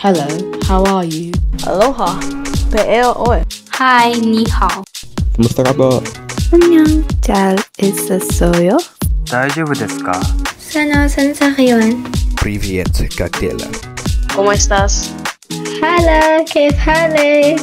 Hello, how are you? Aloha. Pe'eo oi. Hi, ni hao. Kumusta ka po? 안녕, 잘 있었어요? 大丈夫ですか Sana sensation. Привет, как дела? ¿Cómo estás? Hala, كيف حالك?